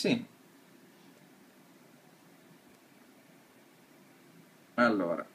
Sì. Allora,